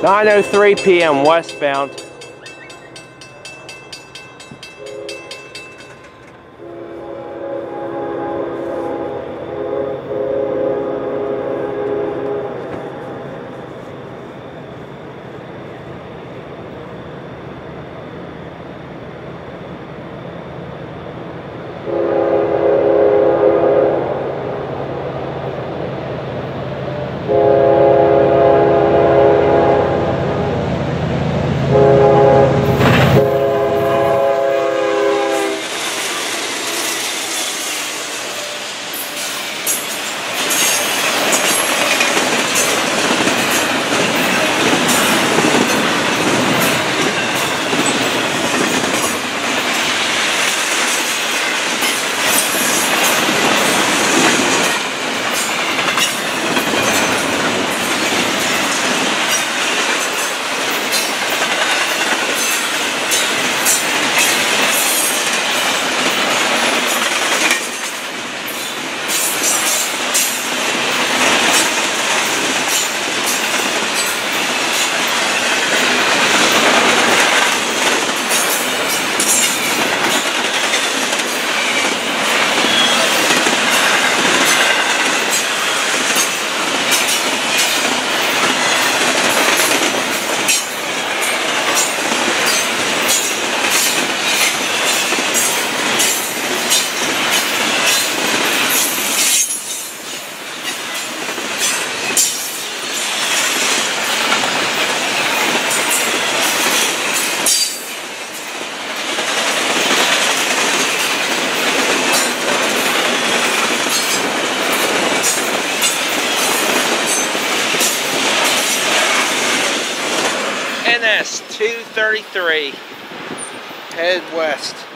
9.03 p.m. westbound. NS 233 head west.